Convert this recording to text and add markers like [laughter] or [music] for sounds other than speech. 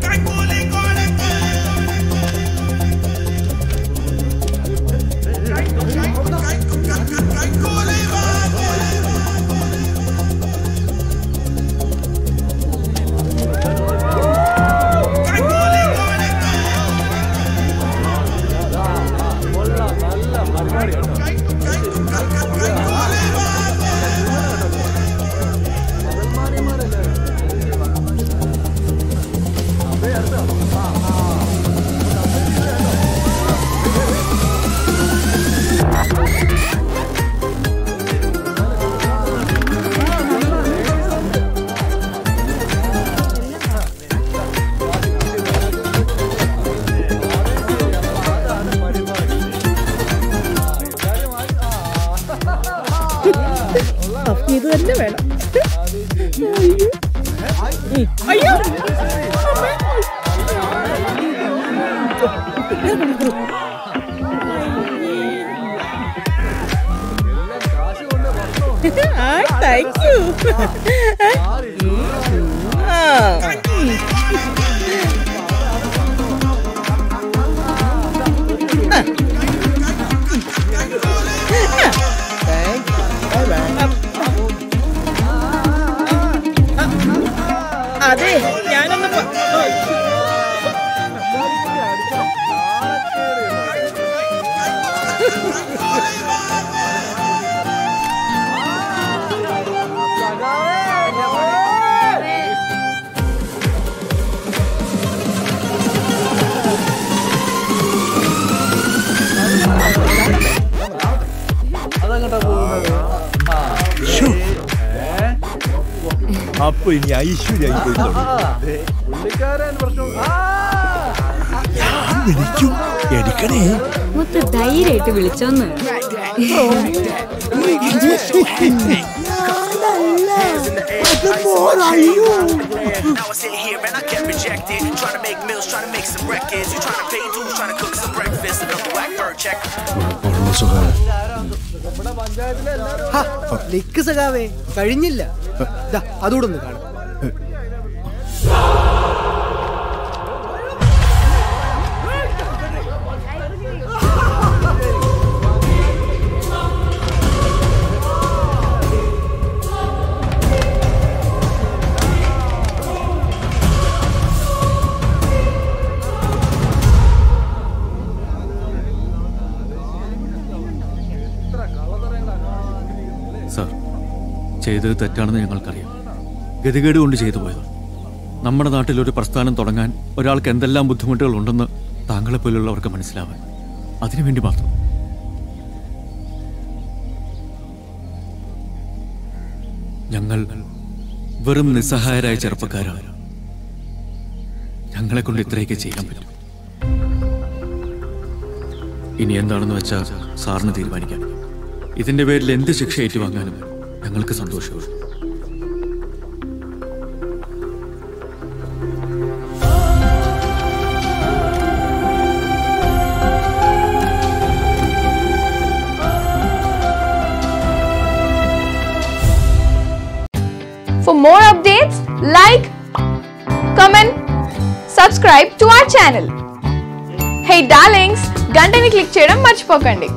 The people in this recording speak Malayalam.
Cai, തന്നെ വേണം. അയ്യോ. താങ്ക് യു അതെ ഞാനൊന്ന് പ- [laughs] അപ്പൊ ഇനി ഐശ്വര്യായി പോയി ഞാൻ വിളിക്കും എടുക്കണേ മൊത്ത ധൈര്യമായിട്ട് വിളിച്ചോന്ന് Now I sit here and I get rejected. Trying to make meals, trying to make some records. You trying to pay dues, trying to cook some breakfast. Another blackbird check. നിക്ക് സഖാവേ കഴിഞ്ഞില്ല. അതുകൂടെ കാണാം. ചെയ്തത് തെറ്റാണെന്ന് ഞങ്ങൾക്കറിയാം. ഗതികേട് കൊണ്ട് ചെയ്തു പോയത്. നമ്മുടെ നാട്ടിൽ ഒരു പ്രസ്ഥാനം തുടങ്ങാൻ ഒരാൾക്ക് എന്തെല്ലാം ബുദ്ധിമുട്ടുകൾ ഉണ്ടെന്ന് താങ്കളെ പോലുള്ളവർക്ക് മനസ്സിലാവാൻ അതിനുവേണ്ടി മാത്രം. ഞങ്ങൾ വെറും നിസ്സഹായരായ ചെറുപ്പക്കാരാണ്. ഞങ്ങളെ കൊണ്ട് ഇത്രയൊക്കെ ചെയ്യാൻ പറ്റും. ഇനി എന്താണെന്ന് വെച്ചാൽ സാറിന് തീരുമാനിക്കാം. ഇതിന്റെ പേരിൽ എന്ത് ശിക്ഷ ഏറ്റുവാങ്ങാനും. ഞങ്ങൾക്ക് സന്തോഷമുള്ളൂ For more updates, like, comment, subscribe to our channel. Hey darlings, గంటని click చేయడం మర్చిపోకండి